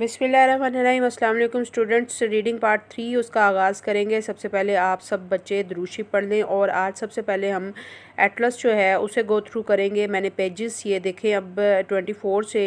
बिसमीम अल्लाम students, reading part three, उसका आगाज़ करेंगे। सबसे पहले आप सब बच्चे द्रूशी पढ़ लें और आज सबसे पहले हम एटलस जो है, उसे गो थ्रू करेंगे। मैंने पेजेस ये देखें, अब ट्वेंटी फोर से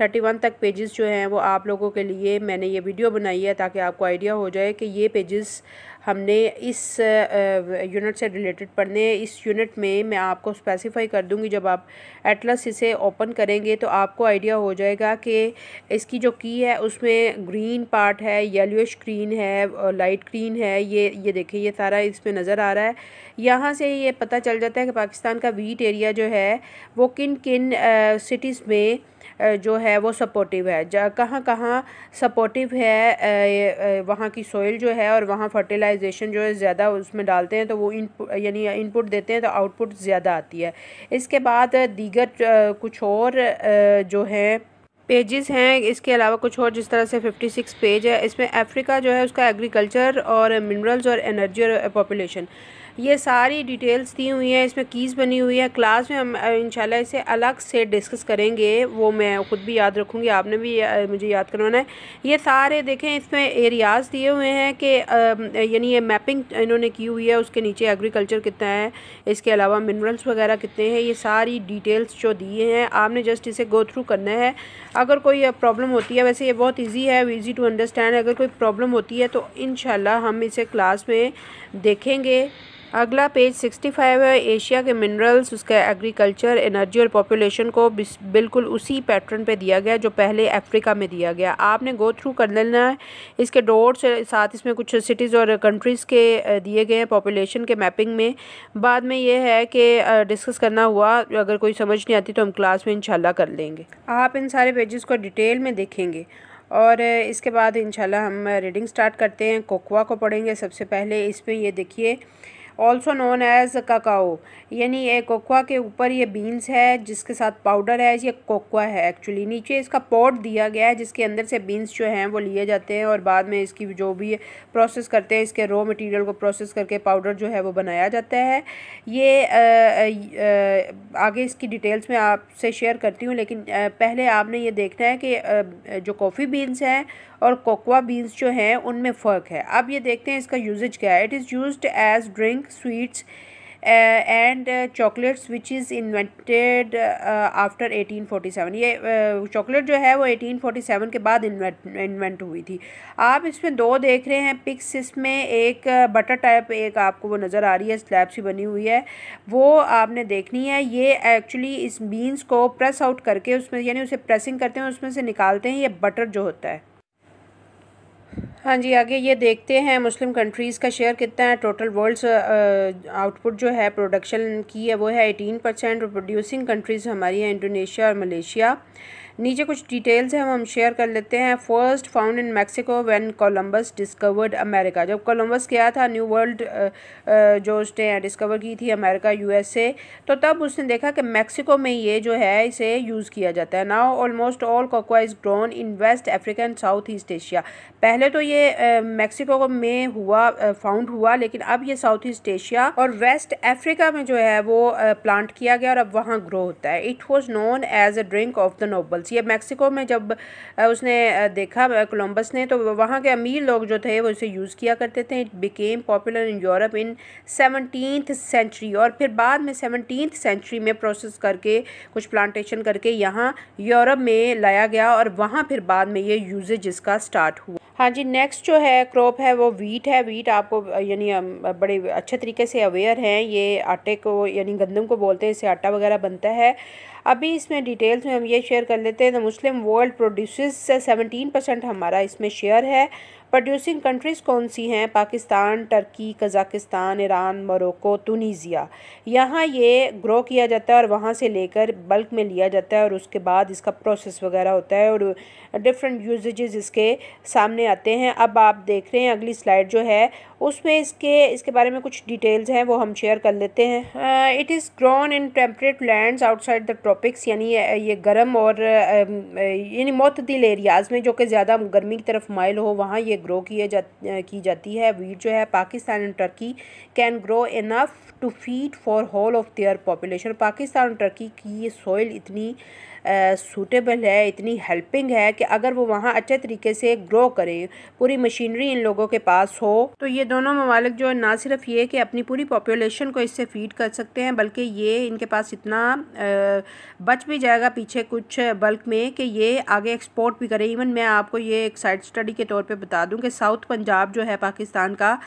थर्टी वन तक पेजेस जो हैं, वो आप लोगों के लिए मैंने ये वीडियो बनाई है ताकि आपको आइडिया हो जाए कि ये पेजेस हमने इस यूनिट से रिलेटेड पढ़ने, इस यूनिट में मैं आपको स्पेसिफाई कर दूँगी, जब आप एटलस इसे ओपन करेंगे तो आपको आइडिया हो जाएगा कि इसकी जो की है उसमें ग्रीन पार्ट है येलोइश ग्रीन है लाइट ग्रीन है, ये ये देखें, ये सारा इसमें नज़र आ रहा है। यहाँ से ये पता चल जाता है कि पाकिस्तान का वीट एरिया जो है वो किन किन सिटीज़ में जो है वो सपोर्टिव है। कहाँ कहाँ सपोर्टिव है वहाँ की सोइल जो है और वहाँ फर्टिलाइजेशन जो है ज़्यादा उसमें डालते हैं तो वो यानी इनपुट देते हैं तो आउटपुट ज़्यादा आती है। इसके बाद दीगर कुछ और जो है पेजेस हैं। इसके अलावा कुछ और जिस तरह से 56 पेज है, इसमें अफ्रीका जो है उसका एग्रीकल्चर और मिनरल्स और एनर्जी और पॉपुलेशन ये सारी डिटेल्स दी हुई हैं, इसमें कीज़ बनी हुई है। क्लास में हम इंशाल्लाह इसे अलग से डिस्कस करेंगे। वो मैं ख़ुद भी याद रखूँगी, आपने भी मुझे याद करवाना है। ये सारे देखें, इसमें एरियाज़ दिए हुए हैं कि यानी ये मैपिंग इन्होंने की हुई है, उसके नीचे एग्रीकल्चर कितना है, इसके अलावा मिनरल्स वगैरह कितने हैं, ये सारी डिटेल्स जो दिए हैं, आपने जस्ट इसे गो थ्रू करना है। अगर कोई प्रॉब्लम होती है, वैसे ये बहुत ईजी है ईजी टू अंडरस्टैंड अगर कोई प्रॉब्लम होती है तो इन हम इसे क्लास में देखेंगे। अगला पेज 65 है, एशिया के मिनरल्स, उसका एग्रीकल्चर, एनर्जी और पॉपुलेशन को बिल्कुल उसी पैटर्न पे दिया गया, जो पहले अफ्रीका में दिया गया। आपने गो थ्रू कर लेना है, इसके डोर्स साथ इसमें कुछ सिटीज़ और कंट्रीज़ के दिए गए हैं पॉपुलेशन के मैपिंग में। बाद में ये है कि डिस्कस करना हुआ, अगर कोई समझ नहीं आती तो हम क्लास में इंशाल्लाह कर लेंगे। आप इन सारे पेजेस को डिटेल में देखेंगे। और इसके बाद इंशाल्लाह हम रीडिंग स्टार्ट करते हैं, कोकवा को पढ़ेंगे, सबसे पहले इसमें ये देखिए ऑल्सो नोन एज काकाओ यानी ये कोकोआ के ऊपर ये बीन्स है जिसके साथ पाउडर है ये कोकोआ है एक्चुअली नीचे इसका पॉट दिया गया है जिसके अंदर से बीन्स जो हैं वो लिए जाते हैं और बाद में इसकी जो भी प्रोसेस करते हैं इसके रॉ मटेरियल को प्रोसेस करके पाउडर जो है वो बनाया जाता है। ये आ, आ, आगे इसकी डिटेल्स में आपसे शेयर करती हूँ लेकिन पहले आपने ये देखना है कि जो कॉफ़ी बीन्स हैं और कोकोआ बीन्स जो हैं उनमें फ़र्क है। अब ये देखते हैं इसका यूजेज क्या है। It is use as drink sweets and chocolates which is invented after 1847 ये चॉकलेट uh, जो है वो 1847 के बाद इन्वेंट हुई थी। आप इसमें दो देख रहे हैं पिक्स इसमें एक बटर uh, टाइप एक आपको वो नज़र आ रही है स्लैब सी बनी हुई है। वो आपने देखनी है ये एक्चुअली इस बीन्स को प्रेस आउट करके उसमें यानी उसे प्रेसिंग करते हैं उसमें से निकालते हैं ये बटर जो होता है। हाँ जी, आगे ये देखते हैं मुस्लिम कंट्रीज़ का शेयर कितना है। टोटल वर्ल्ड्स आउटपुट जो है प्रोडक्शन की है, वो है एटीन परसेंट और प्रोड्यूसिंग कंट्रीज़ हमारी हैं इंडोनेशिया और मलेशिया नीचे कुछ डिटेल्स हैं वो हम शेयर कर लेते हैं। First found in Mexico when Columbus discovered America जब कोलंबस गया था न्यू वर्ल्ड जो उसने डिस्कवर की थी अमेरिका यूएसए तो तब उसने देखा कि मैक्सिको में ये जो है, इसे यूज़ किया जाता है। Now almost all cocoa is grown in West Africa and South East Asia पहले तो ये मैक्सिको में हुआ फाउंड हुआ, लेकिन अब ये साउथ ईस्ट एशिया और वेस्ट अफ्रीका में जो है, वो प्लांट किया गया और अब वहाँ ग्रो होता है। It was known as a drink of the noble nobles ये मैक्सिको में जब उसने देखा कोलम्बस ने तो वहाँ के अमीर लोग जो थे, वो इसे यूज़ किया करते थे। It became popular in Europe in seventeen century और फिर बाद में सेवनटीन सेंचुरी में प्रोसेस करके, कुछ प्लांटेशन करके यहाँ यूरोप में लाया गया और वहाँ फिर बाद में ये यूजेज इसका स्टार्ट हुआ। हाँ जी नेक्स्ट जो है क्रॉप है, वो वीट है। वीट आपको यानी बड़े अच्छे तरीके से अवेयर हैं। ये आटे को, यानी गंदम को बोलते हैं, इससे आटा वगैरह बनता है। अभी इसमें डिटेल्स में हम ये शेयर कर लेते हैं the Muslim world produce seventeen percent हमारा इसमें शेयर है। प्रोड्यूसिंग कंट्रीज़ कौन सी हैं? Pakistan Turkey Kazakhstan Iran Morocco Tunisia यहाँ ये ग्रो किया जाता है और वहाँ से लेकर बल्क में लिया जाता है और उसके बाद इसका प्रोसेस वगैरह होता है और डिफरेंट यूजेज इसके सामने आते हैं। अब आप देख रहे हैं, अगली स्लाइड जो है उसमें इसके इसके बारे में कुछ डिटेल्स हैं, वो हम शेयर कर लेते हैं। It is grown in temperate lands outside the tropics यानी ये गर्म और यानी मतदिल एरियाज़ में, जो कि ज़्यादा गर्मी की तरफ़ माइल हो, वहाँ ये ग्रो किए जा की जाती है। वीट जो है, Pakistan and Turkey can grow enough to feed for whole of their population Pakistan और टर्की की ये सॉइल इतनी सूटेबल है, इतनी हेल्पिंग है कि अगर वो वहाँ अच्छे तरीके से ग्रो करें, पूरी मशीनरी इन लोगों के पास हो तो ये दोनों ममालिक जो ना सिर्फ़ ये कि अपनी पूरी पॉपुलेशन को इससे फ़ीड कर सकते हैं, बल्कि ये इनके पास इतना बच भी जाएगा पीछे कुछ बल्क में कि ये आगे एक्सपोर्ट भी करें। इवन मैं आपको ये एक साइड स्टडी के तौर पे बता दूँ कि साउथ पंजाब जो है पाकिस्तान का,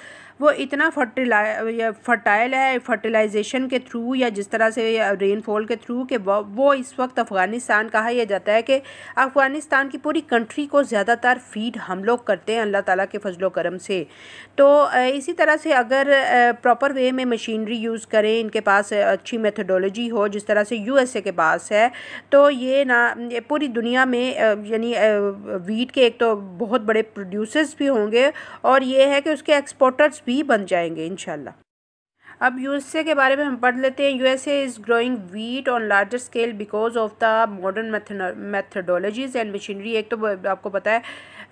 वो इतना फर्टिला फर्टाइल है फर्टिलाइजेशन के थ्रू या जिस तरह से रेनफॉल के थ्रू कि वो इस वक्त अफ़गानिस्तान कहा यह जाता है कि अफ़गानिस्तान की पूरी कंट्री को ज़्यादातर फ़ीड हम लोग करते हैं अल्लाह ताला के फजलो करम से। तो इसी तरह से अगर प्रॉपर वे में मशीनरी यूज़ करें, इनके पास अच्छी मेथडोलॉजी हो, जिस तरह से यूएसए के पास है तो ये ना पूरी दुनिया में यानी वीट के एक तो बहुत बड़े प्रोड्यूसर्स भी होंगे और ये है कि उसके एक्सपोर्टर्स भी बन जाएँगे इन अब यूएसए के बारे में हम पढ़ लेते हैं। USA is growing wheat on larger scale because of the modern methodologies and machinery एक तो आपको पता है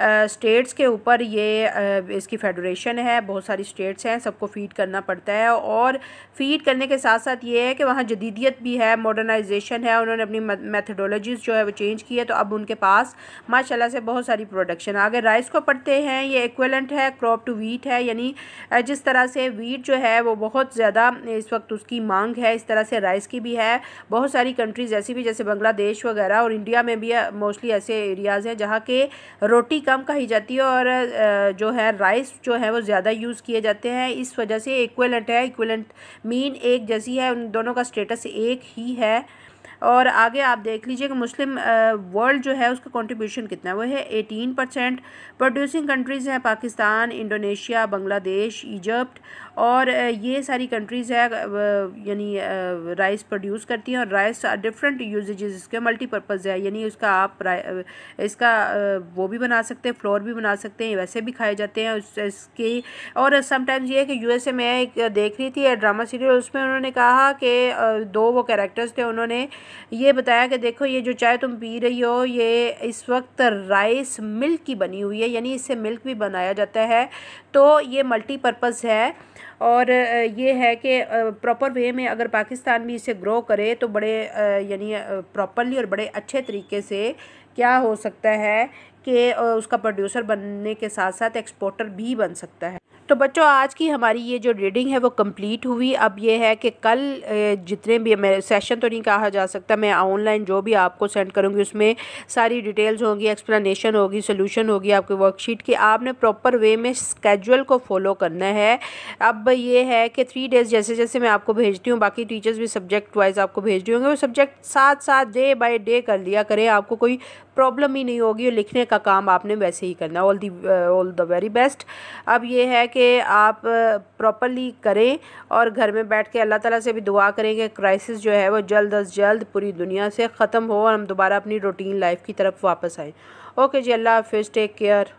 स्टेट्स के ऊपर ये इसकी फेडरेशन है, बहुत सारी स्टेट्स हैं, सबको फ़ीड करना पड़ता है और फ़ीड करने के साथ साथ ये है कि वहाँ जदीदियत भी है, मॉडर्नाइजेशन है, उन्होंने अपनी मैथडोलॉजीज़ जो है वो चेंज की है तो अब उनके पास माशाल्लाह से बहुत सारी प्रोडक्शन अगर राइस को पढ़ते हैं, ये इक्वलेंट है क्रॉप टू वीट है, यानी जिस तरह से वीट जो है वो बहुत ज़्यादा इस वक्त उसकी मांग है, इस तरह से राइस की भी है। बहुत सारी कंट्रीज़ ऐसी भी, जैसे बांग्लादेश वगैरह और इंडिया में भी मोस्टली ऐसे एरियाज़ हैं जहाँ के रोटी कम कही जाती है और जो है राइस जो है वो ज़्यादा यूज़ किए जाते हैं। इस वजह से इक्वलेंट है इक्वलेंट मीन एक जैसी है, उन दोनों का स्टेटस एक ही है। और आगे आप देख लीजिए कि मुस्लिम वर्ल्ड जो है उसका कंट्रीब्यूशन कितना है। वो है एटीन परसेंट प्रोड्यूसिंग कंट्रीज़ हैं पाकिस्तान, इंडोनेशिया, बांग्लादेश, इजप्ट और ये सारी कंट्रीज़ है यानी राइस प्रोड्यूस करती हैं और राइस डिफरेंट यूजेज इसके मल्टीपर्पज़ है, यानी उसका आप इसका वो भी बना सकते हैं फ्लोर भी बना सकते हैं, वैसे भी खाए जाते हैं इसके। और समटाइम्स ये है कि यूएसए में एक देख रही थी ड्रामा सीरियल उसमें उन्होंने कहा कि दो वो कैरेक्टर्स थे, उन्होंने ये बताया कि देखो, ये जो चाय तुम पी रही हो, ये इस वक्त राइस मिल्क की बनी हुई है, यानी इससे मिल्क भी बनाया जाता है। तो ये मल्टीपर्पज़ है और ये है कि प्रॉपर वे में अगर पाकिस्तान भी इसे ग्रो करे तो बड़े यानी प्रॉपरली और बड़े अच्छे तरीके से क्या हो सकता है कि उसका प्रोड्यूसर बनने के साथ साथ एक्सपोर्टर भी बन सकता है। तो बच्चों, आज की हमारी ये जो रीडिंग है वो कंप्लीट हुई। अब ये है कि कल जितने भी मैं सेशन तो नहीं कहा जा सकता, मैं ऑनलाइन जो भी आपको सेंड करूँगी, उसमें सारी डिटेल्स होंगी एक्सप्लेनेशन होगी सोल्यूशन होगी आपके वर्कशीट की। आपने प्रॉपर वे में स्केजुअल को फॉलो करना है। अब ये है कि थ्री डेज़ जैसे जैसे मैं आपको भेजती हूँ, बाकी टीचर्स भी सब्जेक्ट वाइज आपको भेज रही होंगे, वो सब्जेक्ट साथ साथ डे बाई डे कर लिया करें। आपको कोई प्रॉब्लम ही नहीं होगी लिखने का काम आपने वैसे ही करना। All the all the very best अब ये है कि आप प्रॉपरली करें और घर में बैठ के अल्लाह ताला से भी दुआ करें कि क्राइसिस जो है वो जल्द अज जल्द पूरी दुनिया से ख़त्म हो और हम दोबारा अपनी रूटीन लाइफ की तरफ़ वापस आएँ। ओके जी, अल्लाह हाफिज़ टेक केयर